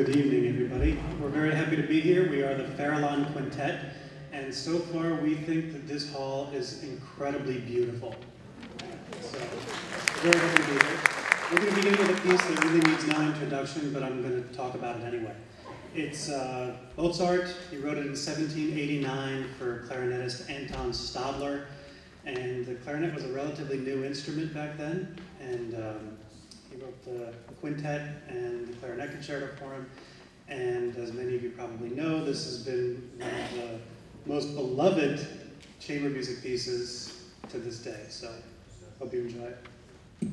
Good evening, everybody. We're very happy to be here. We are the Farallon Quintet, and so far we think that this hall is incredibly beautiful. So, very happy to be here. We're going to begin with a piece that really needs no introduction, but I'm going to talk about it anyway. It's uh, Mozart. He wrote it in 1789 for clarinetist Anton Stadler, and the clarinet was a relatively new instrument back then, and um, wrote the uh, quintet and the clarinet concerto for him. And as many of you probably know, this has been one of the most beloved chamber music pieces to this day. So hope you enjoy it.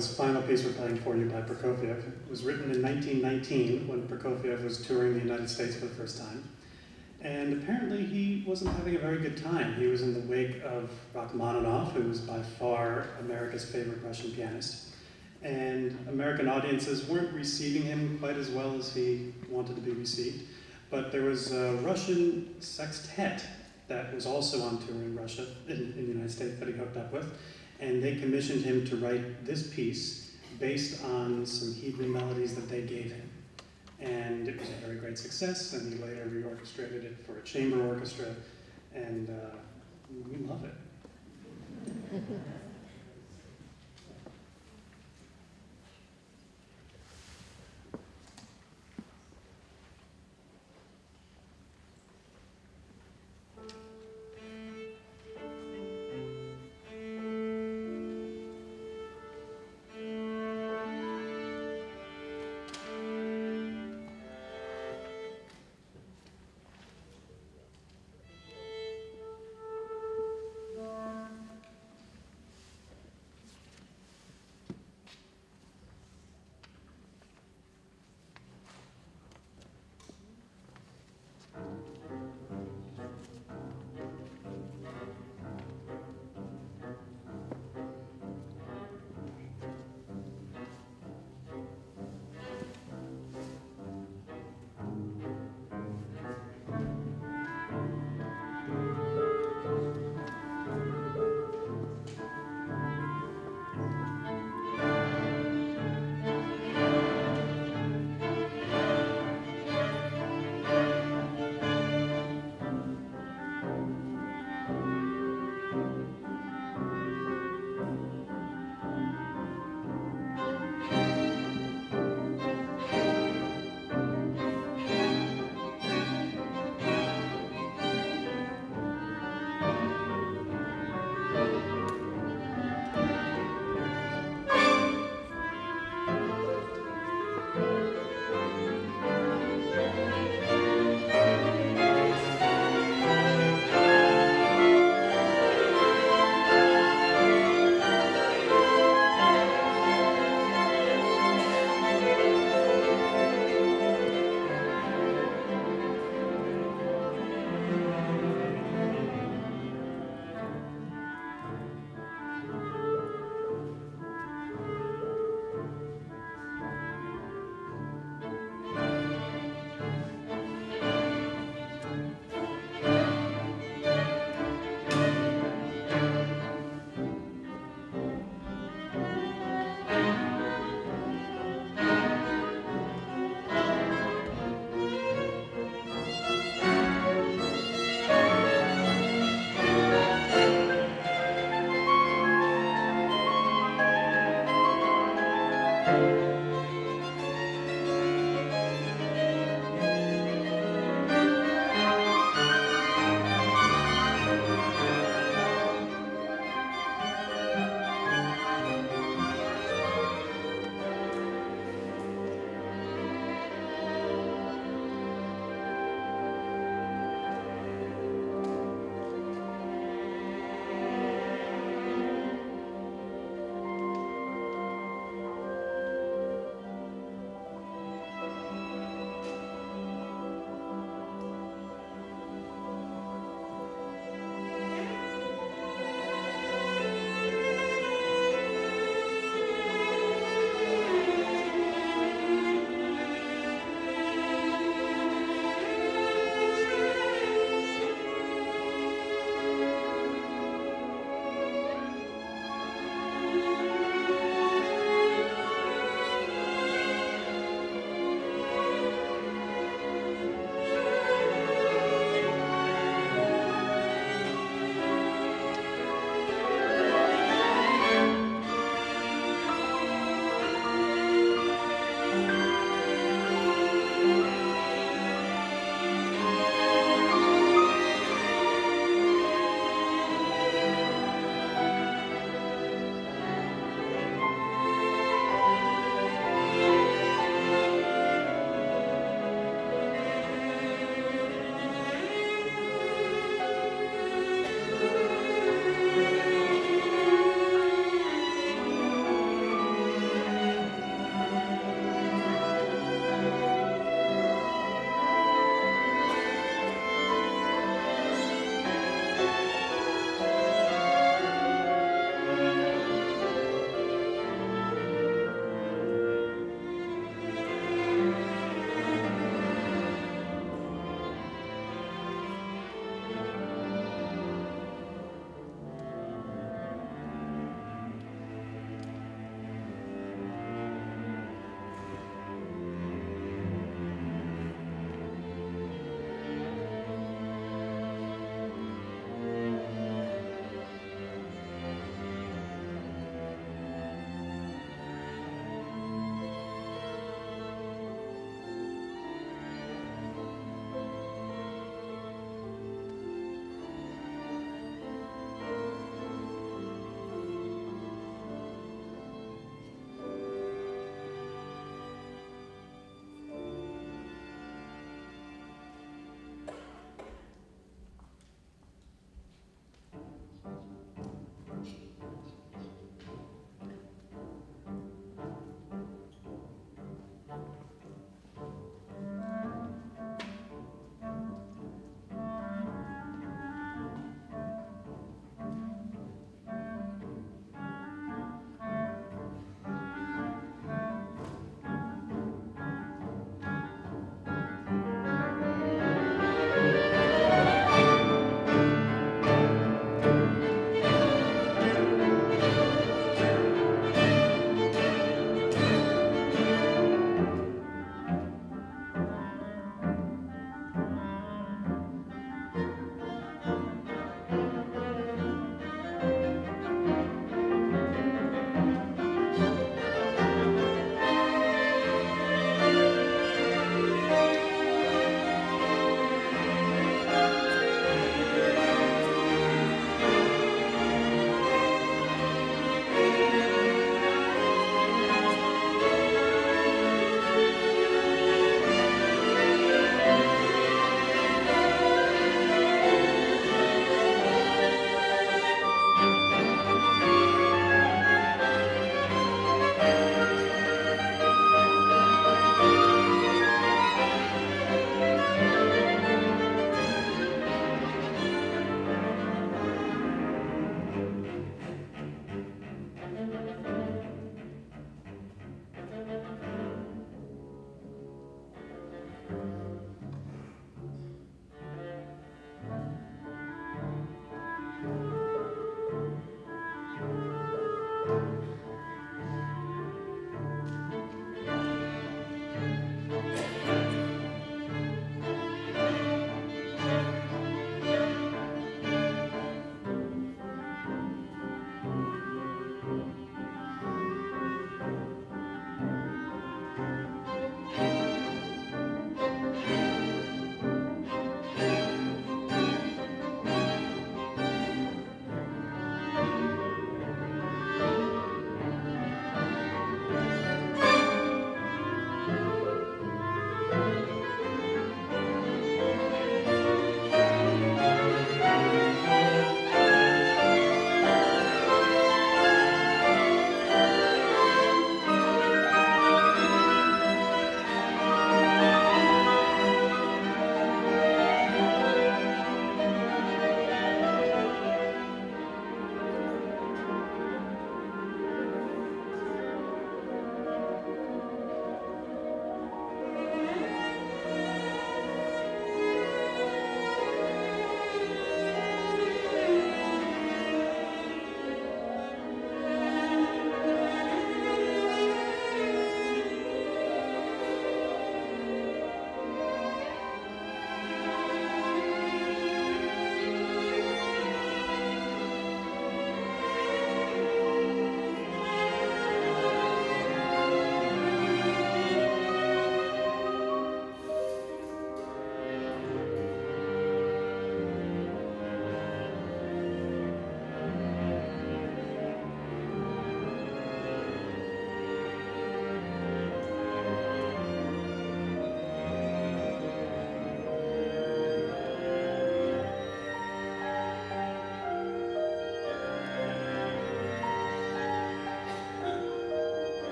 Piece we're playing for you by Prokofiev. It was written in 1919 when Prokofiev was touring the United States for the first time. And apparently he wasn't having a very good time. He was in the wake of Rachmaninoff, who was by far America's favorite Russian pianist. And American audiences weren't receiving him quite as well as he wanted to be received. But there was a Russian sextet that was also on tour in Russia, in, in the United States, that he hooked up with. And they commissioned him to write this piece based on some Hebrew melodies that they gave him. And it was a very great success, and he later reorchestrated it for a chamber orchestra, and uh, we love it.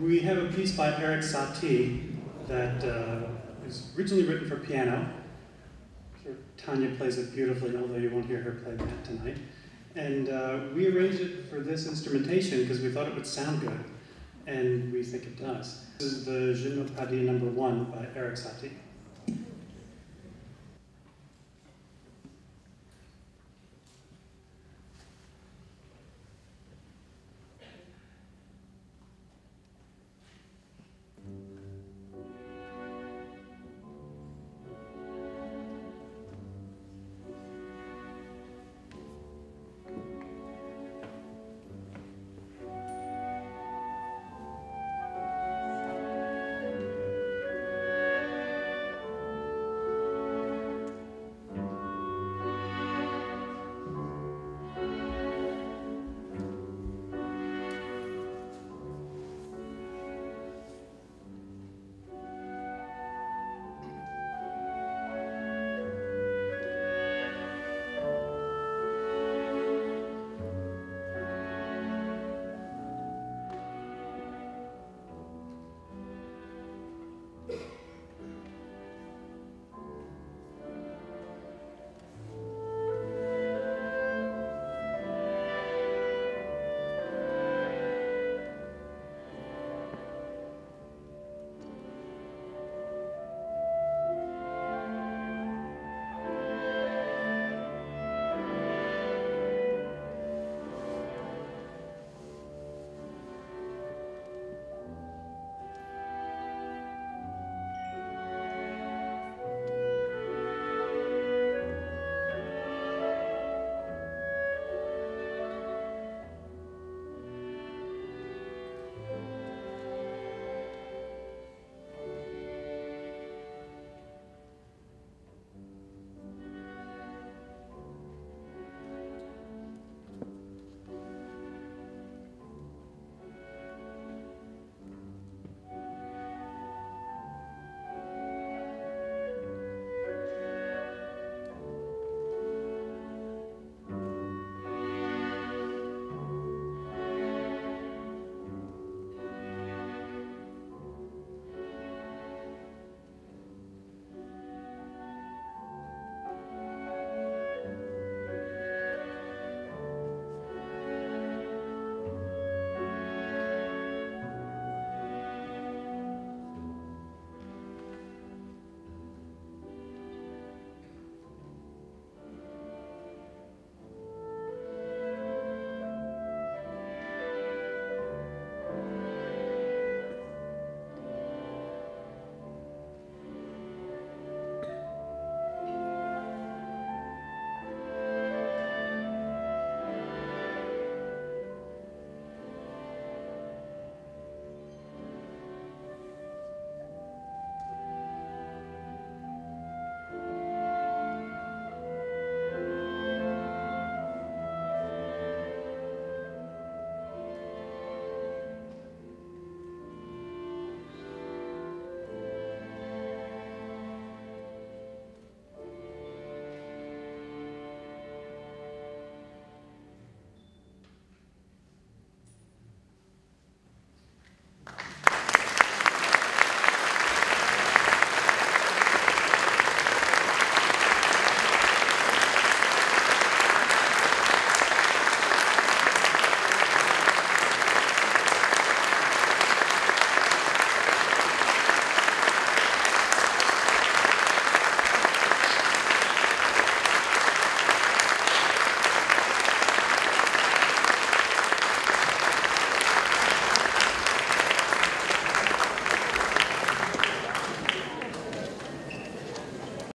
We have a piece by Erik Satie that uh, was originally written for piano. Tanya plays it beautifully, although you won't hear her play that tonight. And uh, we arranged it for this instrumentation because we thought it would sound good, and we think it does. This is the Gymnopédie number one by Erik Satie.